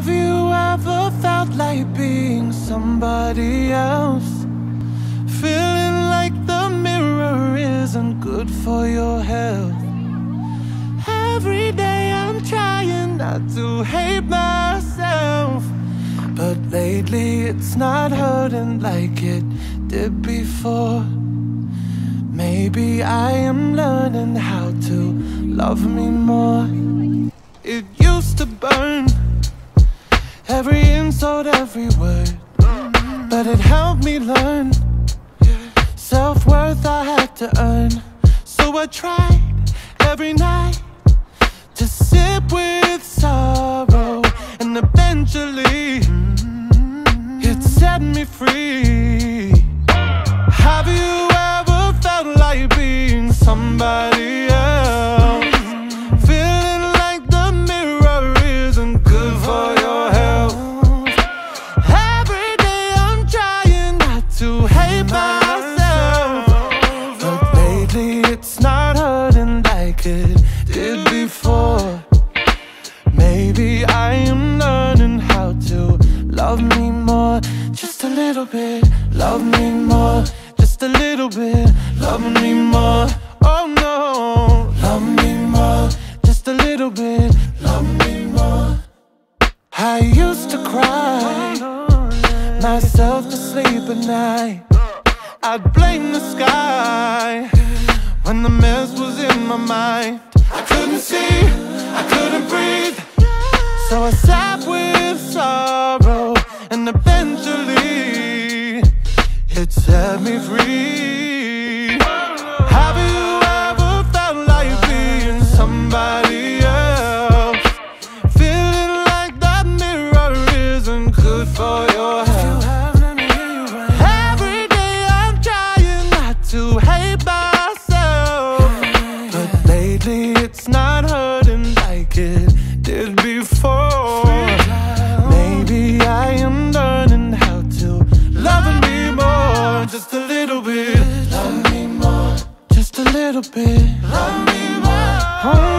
Have you ever felt like being somebody else? Feeling like the mirror isn't good for your health. Every day I'm trying not to hate myself. But lately it's not hurting like it did before. Maybe I am learning how to love me more. Every word, but it helped me learn self worth I had to earn. So I tried every night to sip with sorrow, and eventually it set me free. Have you ever felt like being somebody like it did before. Maybe I am learning how to love me more. Just a little bit, love me more. Just a little bit, love me more. Oh no, love me more. Just a little bit, love me more. I used to cry myself to sleep at night. I'd blame the sky when the mess was in my mind. I couldn't see, I couldn't breathe. So I sat with sorrow, and eventually it set me free. lately it's not hurting like it did before. Maybe I am learning how to love me more, just a little bit. Love me more, just a little bit. Love me more.